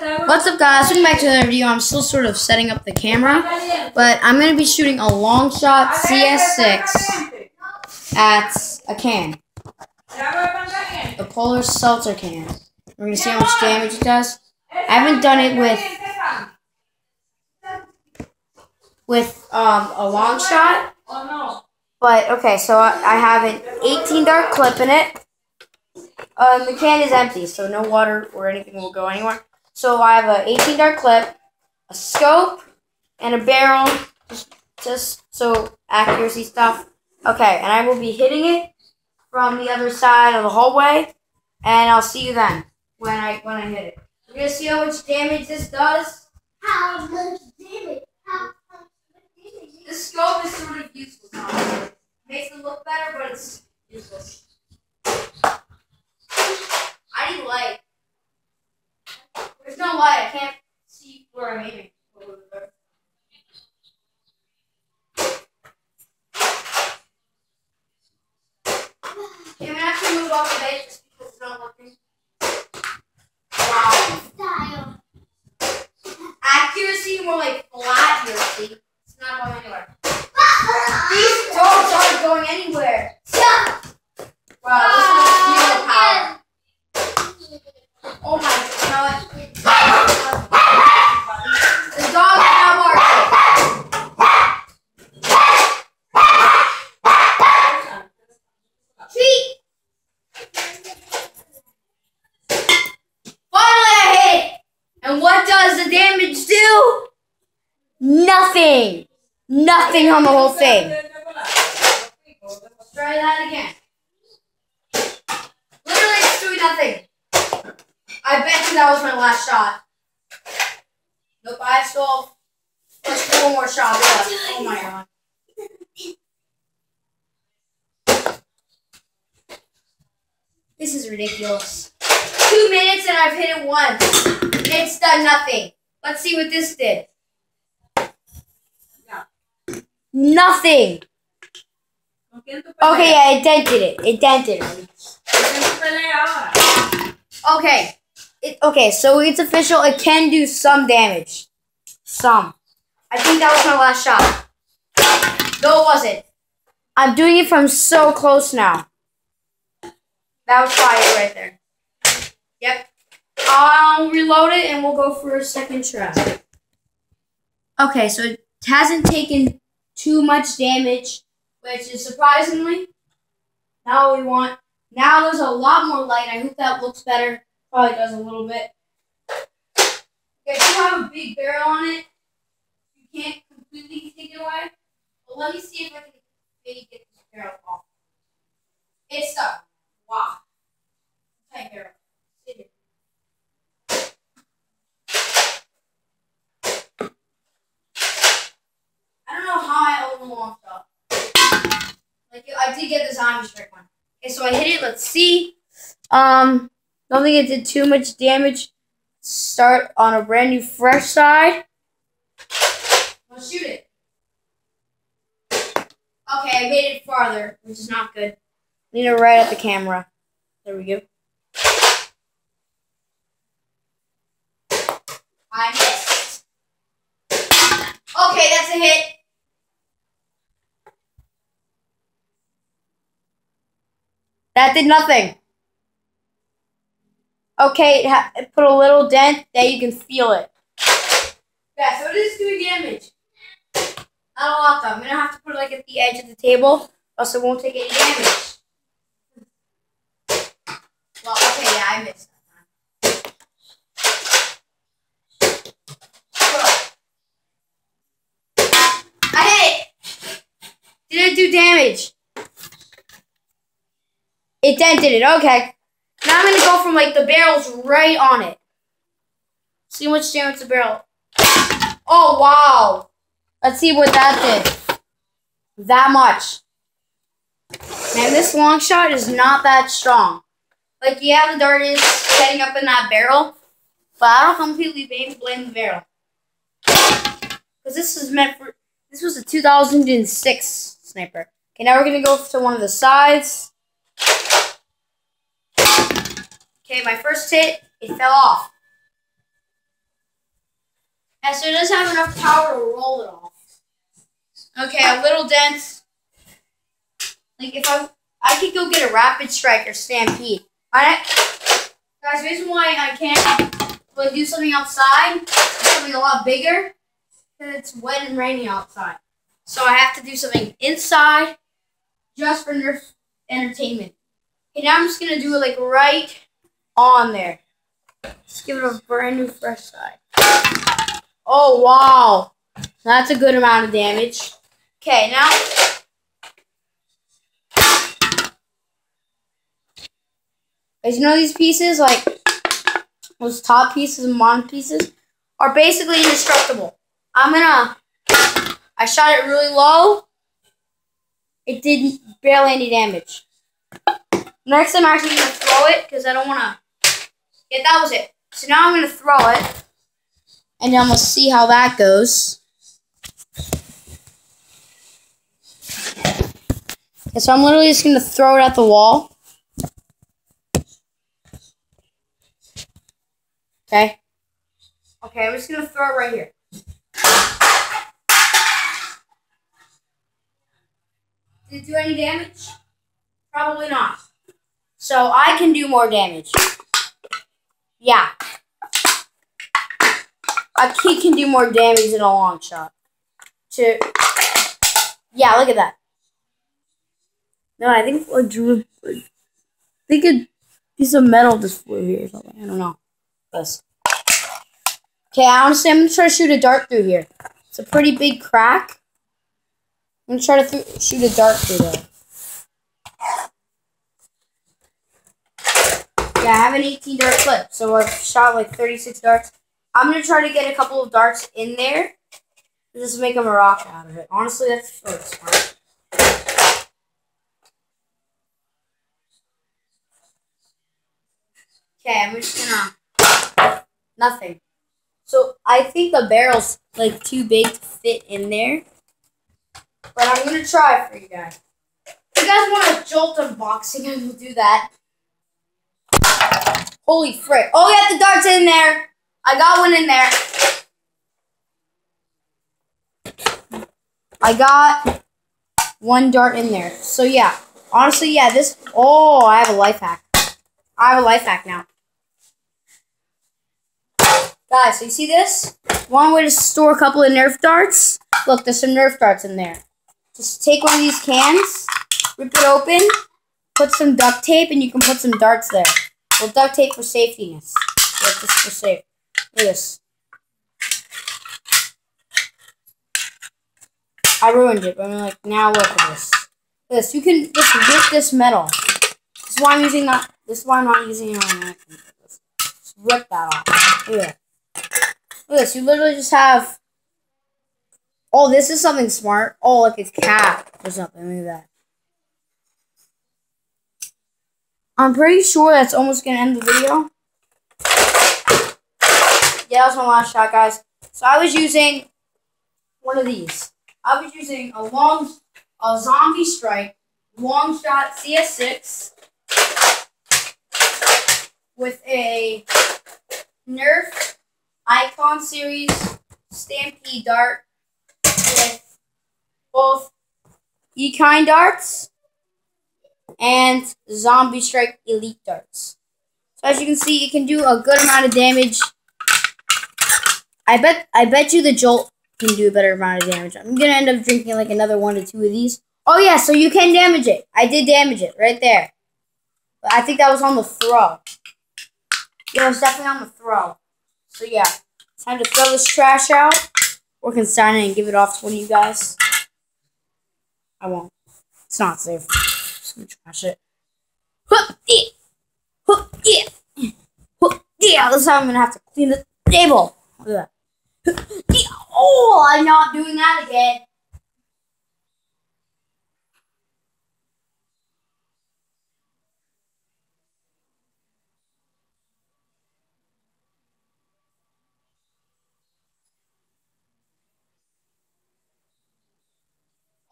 What's up guys, welcome back to another video. I'm still sort of setting up the camera, but I'm going to be shooting a long shot CS6 at a can, a Polar Seltzer can. We're going to see how much damage it does. I haven't done it with with um, a long shot, but okay, so I, have an 18 dart clip in it. Um, the can is empty, so no water or anything will go anywhere. So I have an 18 dart clip, a scope, and a barrel, just, just so accuracy stuff. Okay, and I will be hitting it from the other side of the hallway, and I'll see you then when I when I hit it. We're gonna see how much damage this does. How much damage? How much damage? The scope is sort of useless. It makes it look better, but it's useless. I need light. There's no light. I can't see where I'm aiming. Okay, gonna have to move off the base just because it's not working. Wow. Style. Accuracy more like flat here, see? It's not going anywhere. These dogs aren't going anywhere. Wow, this is zero power. Oh my god. The dog is now barking. Treat. Finally I hit it. And what does the damage do? Nothing. Nothing on the whole thing. Let's try that again. Literally, it's doing nothing. I bet you that was my last shot. Nope, I still like four more shot left. Oh my god. This is ridiculous. Two minutes and I've hit it once. It's done nothing. Let's see what this did. Nothing. Okay, yeah, it dented it. It dented it. Okay. It, okay, so it's official. It can do some damage. Some. I think that was my last shot. No, it wasn't. I'm doing it from so close now. That was fire right there. Yep. I'll reload it and we'll go for a second try. Okay, so it hasn't taken too much damage, which is surprisingly. Now we want. Now there's a lot more light. I hope that looks better. Probably does a little bit. Okay, you have a big barrel on it, you can't completely take it away. But let me see if I can maybe get this barrel off. It's stuck. Wow. Tight barrel. Sit here. I don't know shot. Like I did get the zombie strike one. Okay, so I hit it. Let's see. Um, don't think it did too much damage. Start on a brand new fresh side. Let's shoot it. Okay, I made it farther, which is not good. Need it right at the camera. There we go. I missed. Okay, that's a hit. That did nothing. Okay, it, put a little dent. There you can feel it. Yeah, so it is doing damage. Not a lot though. I'm gonna have to put it like at the edge of the table, else it won't take any damage. Well, okay, yeah, I missed that. I hit it. Did it do damage? It dented it. Okay. Now I'm gonna go from like the barrel's right on it. See how much damage the barrel. Oh wow! Let's see what that did. That much. Man, this long shot is not that strong. Like yeah, the dart is setting up in that barrel, but I don't completely blame, blame the barrel. Because this is meant for. This was a 2006 sniper. Okay, now we're gonna go to one of the sides. Okay, my first hit, it fell off. Yeah, so it doesn't have enough power to roll it off. Okay, a little dense. Like if I I could go get a rapid strike or stampede. I guys, the reason why I can't do something outside, something a lot bigger, because it's wet and rainy outside. So I have to do something inside, just for Nerf entertainment. Okay, now I'm just gonna do it like right on there. Just give it a brand new fresh side. Oh wow, that's a good amount of damage. Okay, now As you know these pieces, like those top pieces and bottom pieces, are basically indestructible. I'm gonna, I shot it really low. It did barely any damage. Next, I'm actually gonna throw it because I don't wanna. Yeah, that was it. So now I'm gonna throw it, and I'm gonna see how that goes. Okay, so I'm literally just gonna throw it at the wall. Okay. Okay, I'm just gonna throw it right here. Did it do any damage? Probably not. So I can do more damage. Yeah. A kid can do more damage than a long shot. To yeah, look at that. No, I think a drew. I think a piece of metal just flew here or something. I don't know. This. Okay, honestly, I'm gonna try to shoot a dart through here. It's a pretty big crack. I'm gonna try to shoot a dart through there. Yeah, I have an 18 dart clip, so I've shot like 36 darts. I'm gonna try to get a couple of darts in there. Just make them a rock out of it. Honestly, that's really smart. Okay, I'm just gonna nothing. So I think the barrel's like too big to fit in there. But I'm gonna try for you guys. If you guys want a jolt unboxing, I will do that. Holy frick. Oh yeah, the dart's in there. I got one in there. I got one dart in there. So yeah. Honestly, yeah, this oh I have a life hack. I have a life hack now. Guys, so you see this? One way to store a couple of Nerf darts. Look, there's some Nerf darts in there. Just take one of these cans, rip it open, put some duct tape, and you can put some darts there. Well, duct tape for safetyness. Yeah, just for safe. Look at this. I ruined it, but I'm like, now look at this. Look at this. You can just rip this metal. This is why I'm using that. This is why I'm not using it on that. Just rip that off. Look at. Look at this. You literally just have. Oh, this is something smart. Oh, like a cap or something. Look at that. I'm pretty sure that's almost gonna end the video. Yeah, that was my last shot, guys. So I was using one of these. I was using a long, a zombie strike, long shot CS6 with a Nerf Icon Series Stampede Dart both E-Kind darts and Zombie Strike Elite darts. So as you can see, it can do a good amount of damage. I bet I bet you the Jolt can do a better amount of damage. I'm gonna end up drinking like another one or two of these. Oh yeah, so you can damage it. I did damage it right there. But I think that was on the throw. Yeah, it was definitely on the throw. So yeah, time to throw this trash out. Or consign it and give it off to one of you guys. I won't. It's not safe. Just gonna trash it. Yeah. Yeah. Yeah, this time I'm gonna have to clean the table. Look at that. Oh, I'm not doing that again.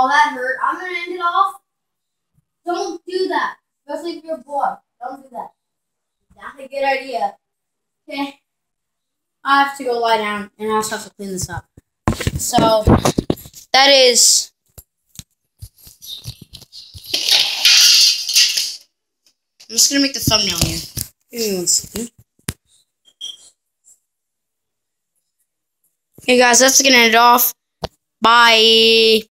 Oh, that hurt. I'm gonna end it off. Don't do that. Especially if you're bored. Don't do that. Not a good idea. Okay. I have to go lie down, and I also have to clean this up. So that is. I'm just gonna make the thumbnail here. Give me one second. Hey guys, that's gonna end it off. Bye.